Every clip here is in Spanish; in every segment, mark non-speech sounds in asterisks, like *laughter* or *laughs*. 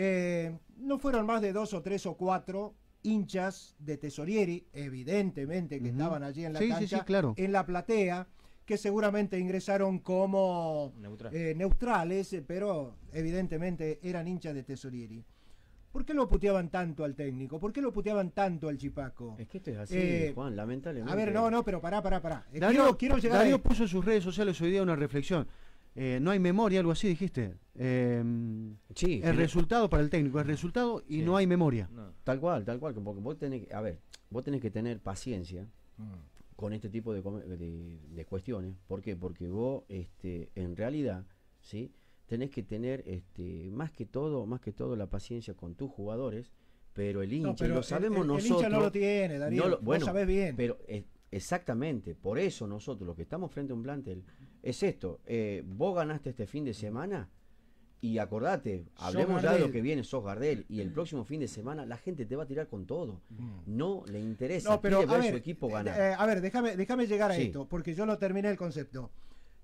Eh, no fueron más de dos o tres o cuatro hinchas de Tesorieri, evidentemente que estaban allí en la Sí, cancha, sí, claro. en la platea, que seguramente ingresaron como Neutral. eh, neutrales, eh, pero evidentemente eran hinchas de Tesorieri. ¿Por qué lo puteaban tanto al técnico? ¿Por qué lo puteaban tanto al Chipaco? Es que esto es así, Eh, Juan, lamentablemente. A ver, no, no, pero pará, pará, pará. Darío, quiero, quiero llegar Darío a... puso en sus redes sociales hoy día una reflexión. Eh, no hay memoria, algo así dijiste. Eh, Sí, el resultado para el técnico, el resultado y Sí. no hay memoria. No. Tal cual, tal cual, porque vos tenés que, a ver, vos tenés que tener paciencia Mm. con este tipo de, de- de cuestiones. ¿Por qué? Porque vos, este, en realidad, ¿sí? Tenés que tener, este, más que todo, más que todo la paciencia con tus jugadores, pero el hincha, No, pero lo sabemos el, el nosotros. hincha no lo tiene, Darío. no lo- bueno, sabés bien. Pero eh, exactamente, por eso nosotros, los que estamos frente a un plantel, es esto. eh, vos ganaste este fin de semana y acordate, hablemos ya de lo que viene, sos Gardel, y el próximo fin de semana la gente te va a tirar con todo. No le interesa, No, pero a ver su equipo eh, ganar. eh, a ver, déjame, déjame llegar a Sí. esto, porque yo no terminé el concepto.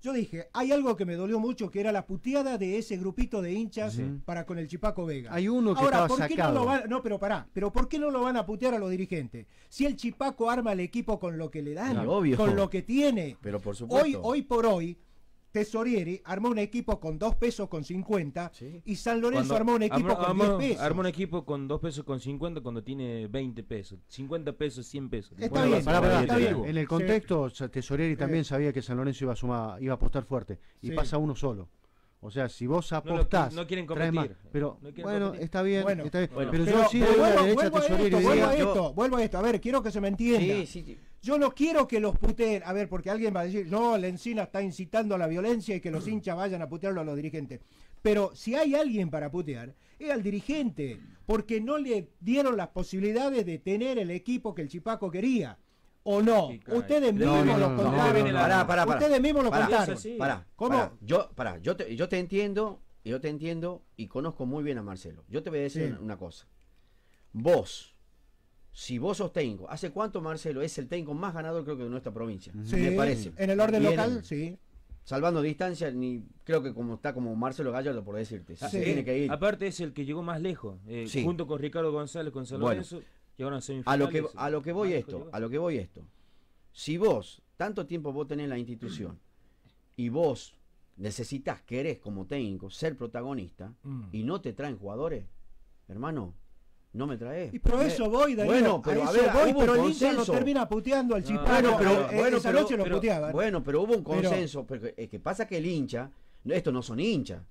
Yo dije, hay algo que me dolió mucho, que era la puteada de ese grupito de hinchas Sí. para con el Chipaco Vega. Hay uno que Ahora, ¿por qué no lo van, no, pero pará, pero ¿por qué no lo van a putear a los dirigentes? Si el Chipaco arma el equipo con lo que le dan, obvio. con lo que tiene. Pero por supuesto. Hoy, hoy por hoy, Tesorieri armó un equipo con dos pesos con 50 Sí. y San Lorenzo Cuando armó un equipo armó- con armó- 10 pesos. armó un equipo con 2 pesos con 50 cuando tiene 20 pesos. 50 pesos, 100 pesos. Está Bueno, bien, vas a Pará, ver pará, el está bien. En el Sí. contexto, sa- Tesorieri también Sí. sabía que San Lorenzo iba a sumar, iba a apostar fuerte. Y Sí. pasa uno solo. O sea, si vos apostás, no quieren traes más. competir. Pero No quieren bueno, competir. está bien, Bueno, está bien. bueno. pero, Pero, yo sí pero vuelvo, derecha a vuelvo a Tesorieri esto, vuelvo a esto, vuelvo a esto. A ver, quiero que se me entienda. Sí, sí, sí. Yo no quiero que los puteen, a ver, porque alguien va a decir, no, la encina está incitando a la violencia y que los hinchas vayan a putearlo a los dirigentes. Pero si hay alguien para putear, es al dirigente, porque no le dieron las posibilidades de tener el equipo que el Chipaco quería. ¿O no? Sí. Ustedes No, mismos no, lo no, no, contaron. no, no. Pará, pará, pará. Ustedes mismos lo Pará. contaron. Sí. Pará, ¿Cómo? pará. Yo, pará, yo te, yo te entiendo, yo te entiendo y conozco muy bien a Marcelo. Yo te voy a decir Sí. una, una cosa. Vos, si vos sos técnico, ¿hace cuánto Marcelo es el técnico más ganador creo que de nuestra provincia? Sí, Me parece. En el orden local, sí. Salvando distancia, ni creo que como está como Marcelo Gallardo por decirte. Si Sí. se tiene que ir. Aparte es el que llegó más lejos. eh, Sí. Junto con Ricardo González, con San Bueno. Lorenzo, llegaron a A semifinales. lo que a lo que voy esto, a lo que voy esto. Si vos tanto tiempo vos tenés la institución y vos necesitas, querés como técnico ser protagonista Mm. y no te traen jugadores, hermano, no me traes. Y pero Eh, eso voy, Darío. Bueno, pero a a eso ver, voy, pero el hincha lo termina puteando al No. Bueno, pero, eh, bueno, esa pero- noche lo pero- puteaban. bueno, pero hubo un Pero- consenso, porque es que pasa que el hincha, estos no son hinchas.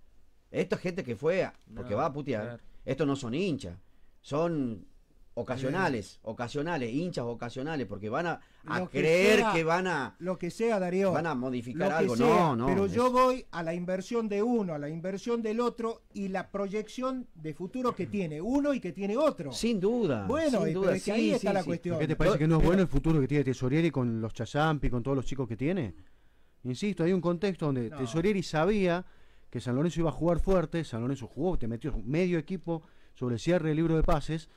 Esta gente que fue a- porque No, va a putear, claro. estos no son hinchas. Son ocasionales, ocasionales, hinchas ocasionales, porque van a, a Lo que creer sea, que van a Lo que sea, Darío. van a modificar algo. sea, no, no. Pero es- yo voy a la inversión de uno, a la inversión del otro y la proyección de futuro que tiene uno y que tiene otro. sin duda. Bueno, sin y- duda, pero es que ahí sí, está sí, la sí. cuestión. ¿Qué te parece que no es pero- bueno el futuro que tiene Tesorieri con los Chayampi, con todos los chicos que tiene? Insisto, hay un contexto donde No. Tesorieri sabía que San Lorenzo iba a jugar fuerte, San Lorenzo jugó, te metió medio equipo sobre el cierre del libro de pases.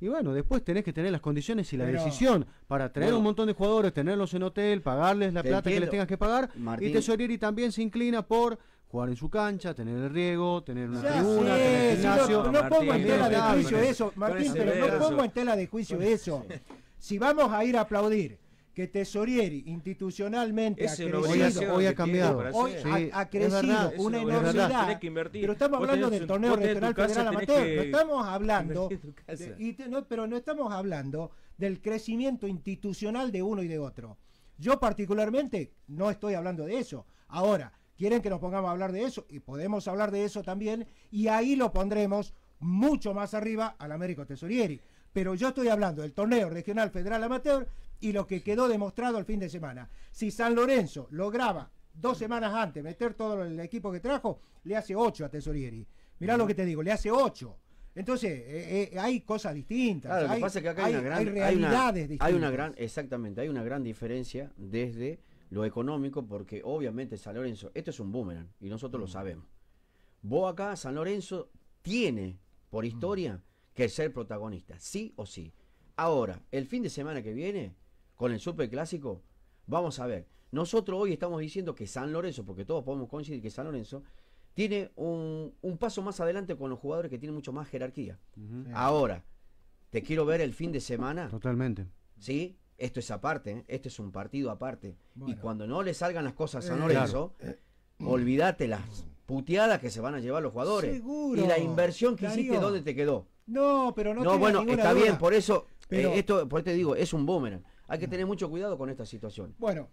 Y bueno, después tenés que tener las condiciones y la Pero- decisión para traer Bueno. un montón de jugadores, tenerlos en hotel, pagarles la plata que les tengas que pagar. Martín. Y Tesorieri también se inclina por jugar en su cancha, tener el riego, tener una Ya tribuna, sé, tener si gimnasio. no, no pongo en tela de juicio eso, Martín, pero no pongo en tela de juicio eso. *laughs* Si vamos a ir a aplaudir que Tesorieri institucionalmente Es ha crecido, hoy ha cambiado. hoy. Sí, ha, crecido verdad, una enormidad. tenés que invertir. Pero estamos hablando del torneo regional federal amateur. que No estamos hablando, invertir tu casa. de- y te- no, pero no estamos hablando del crecimiento institucional de uno y de otro. Yo particularmente no estoy hablando de eso. Ahora, quieren que nos pongamos a hablar de eso y podemos hablar de eso también y ahí lo pondremos mucho más arriba al Américo Tesorieri. Pero yo estoy hablando del torneo regional federal amateur y lo que quedó demostrado el fin de semana. Si San Lorenzo lograba dos semanas antes meter todo el equipo que trajo, le hace ocho a Tesorieri. Mirá lo que te digo, le hace ocho. Entonces, eh, eh, hay cosas distintas. Claro, lo que hay, pasa es que acá hay, una gran, hay hay una- realidades hay distintas. una gran, exactamente, hay una gran diferencia desde lo económico, porque obviamente San Lorenzo, esto es un boomerang y nosotros lo sabemos. Vos acá, San Lorenzo tiene por historia que ser protagonista, sí o sí. Ahora, el fin de semana que viene, con el Super Clásico, vamos a ver. Nosotros hoy estamos diciendo que San Lorenzo, porque todos podemos coincidir que San Lorenzo tiene un, un paso más adelante con los jugadores que tienen mucho más jerarquía. Ahora, te quiero ver el fin de semana, Totalmente. ¿sí? Esto es aparte, ¿eh? este es un partido aparte. Y cuando no le salgan las cosas a San Eh, Lorenzo, olvídate las puteadas que se van a llevar los jugadores. Seguro. Y la inversión que hiciste. ¿dónde te quedó? No, pero no, No, bueno, está duda. bien, por eso, Pero- eh, esto, por eso te digo, es un boomerang. Hay que tener mucho cuidado con esta situación. Bueno,